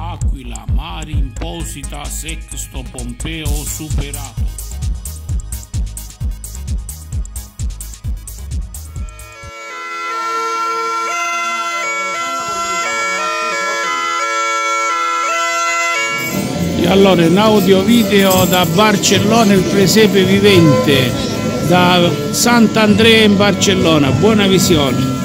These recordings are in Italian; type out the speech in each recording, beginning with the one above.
Aquila, Mari, Imposita, Sexto, Pompeo, superato. E allora un audio video da Barcellona il presepe vivente da Sant'Andrea in Barcellona buona visione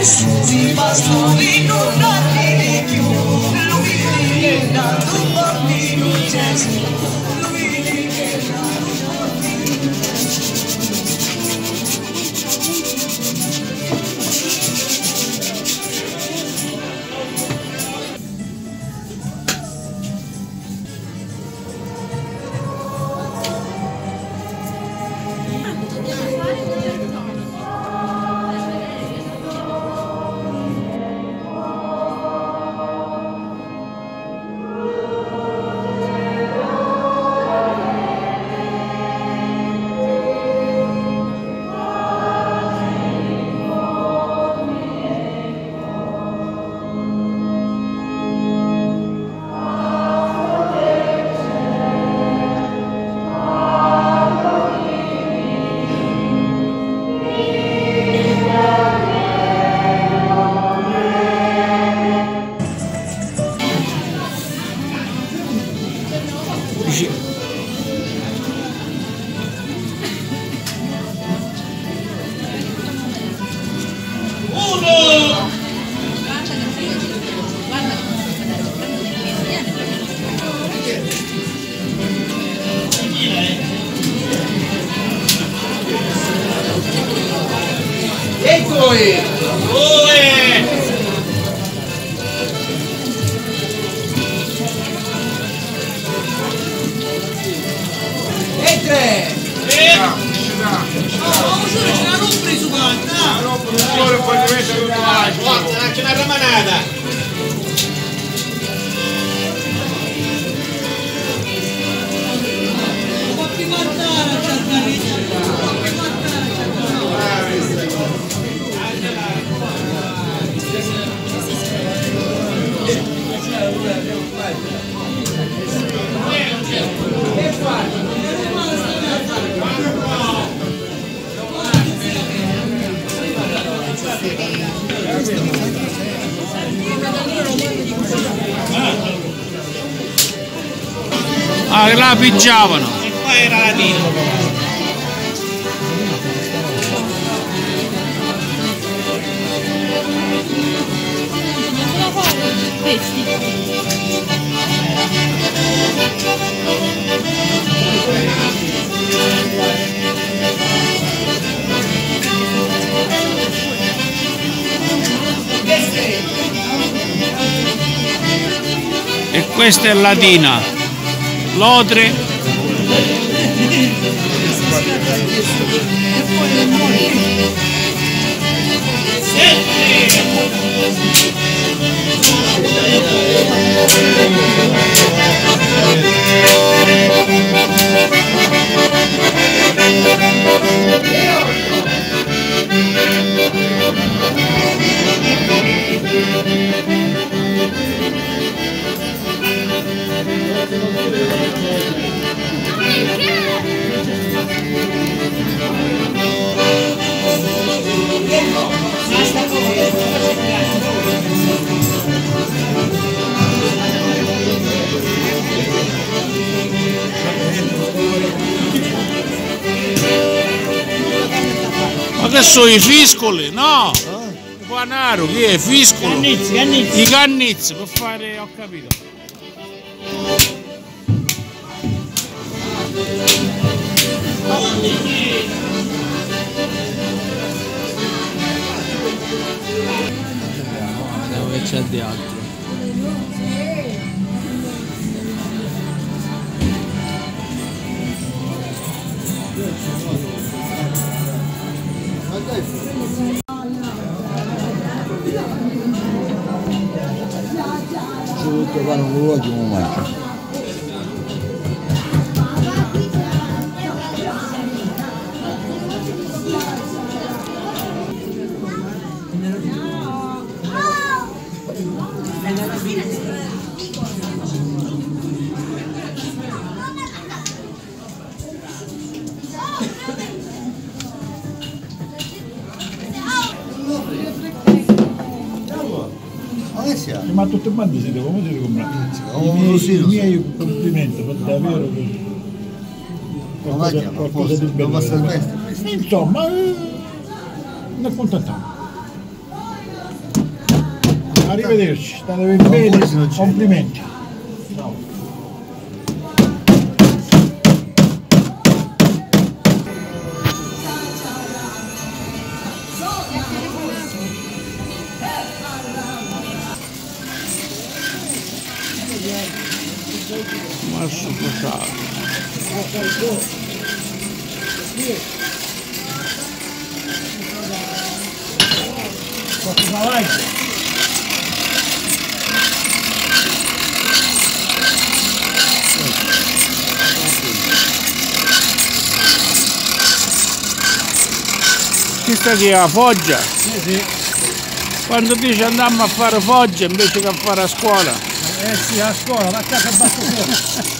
e là pigiavano E qua era la. Questi. e questa è latina lodre. Ma adesso i fiscoli, no? Il panaro, chi è? Fiscolo. Cannizzi, cannizzi. I cannizzi, per fare, ho capito. Andiamo che c'è di altro. Voluto fare un Ma tutti quanti siete come siete comprati? Oh, I miei, i miei complimenti, per davvero qualcosa, qualcosa di bello. Insomma, eh, ne accontentiamo. Arrivederci, state bene, complimenti. Chi sta chi a Foggia? Quando dice andiamo a fare Foggia invece che a fare a scuola? Eh sì, a scuola, ma a casa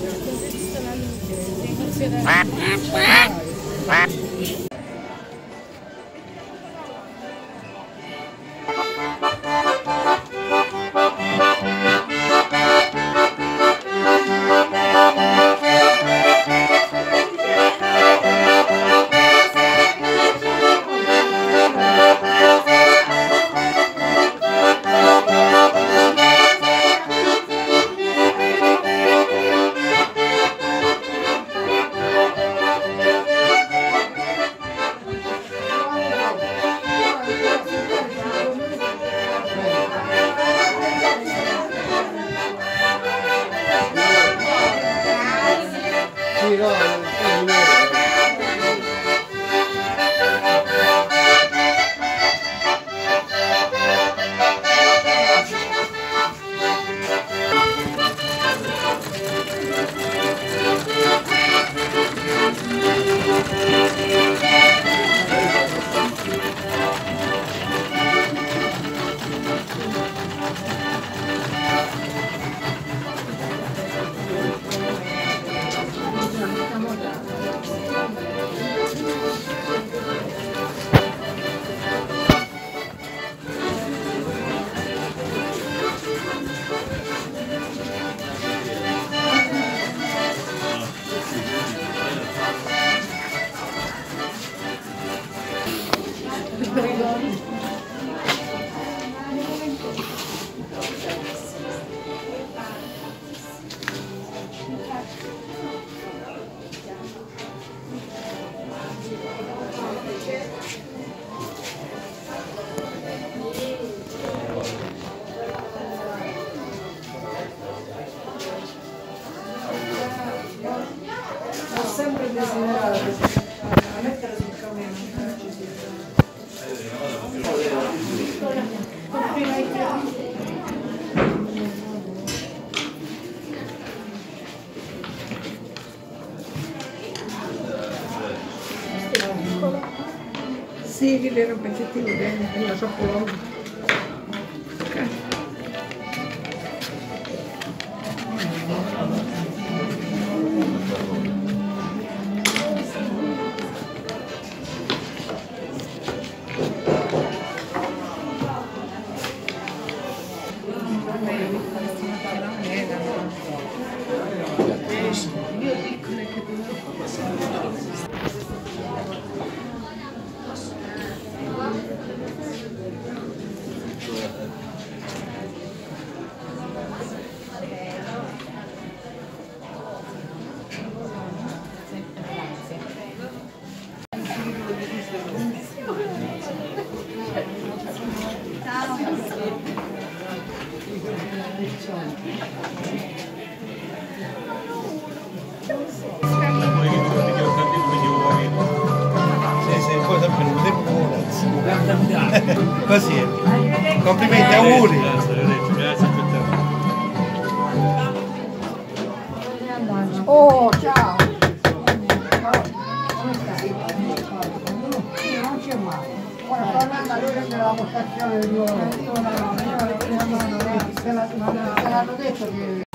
Because it's the one. 这边还有些恐龙。Complimenti, auguri. Oh, ciao! Come stai? Non c'è male. Ora sto andando a vedere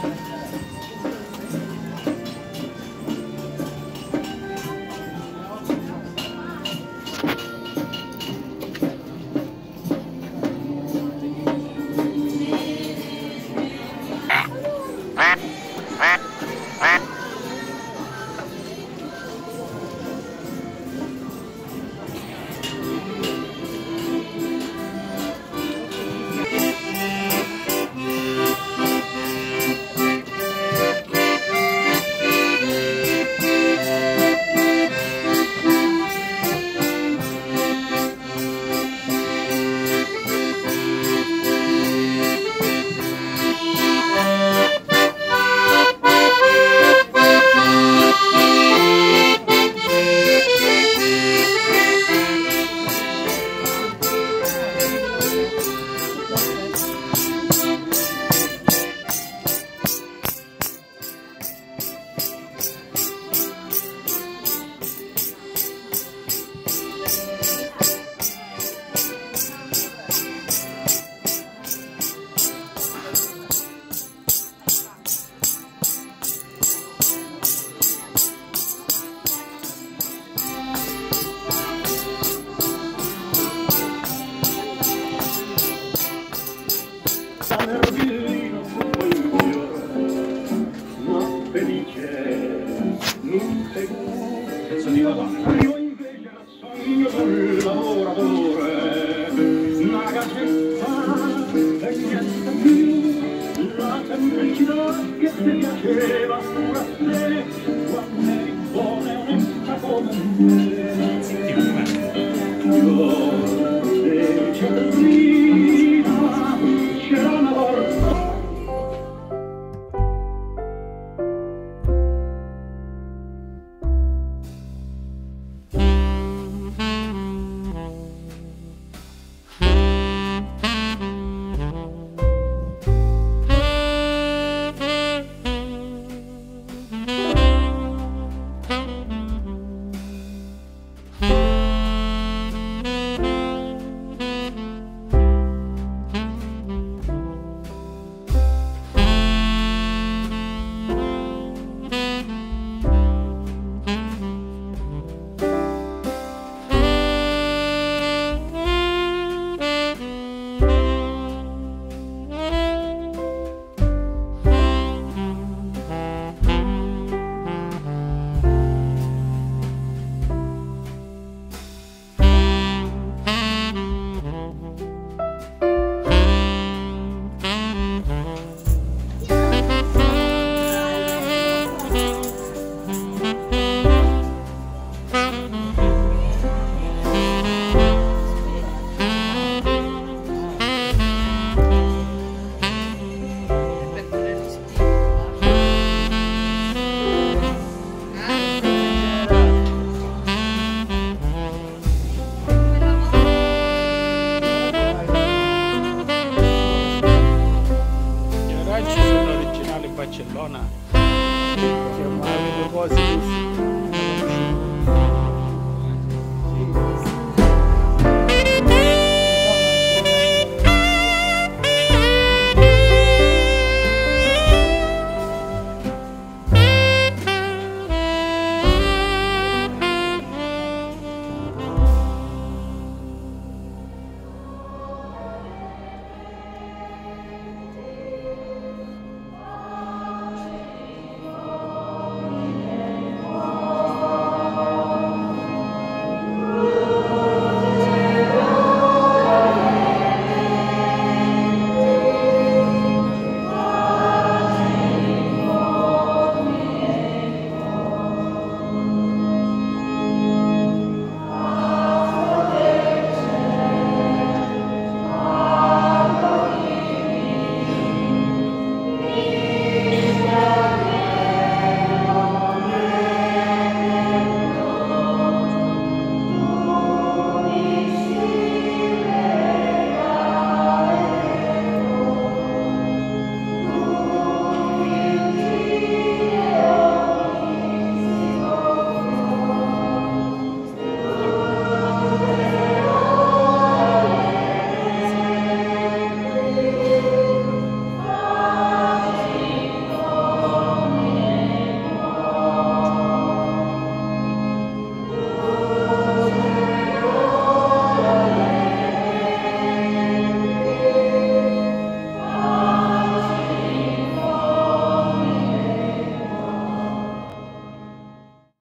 la postazione del mio... Io no, no, te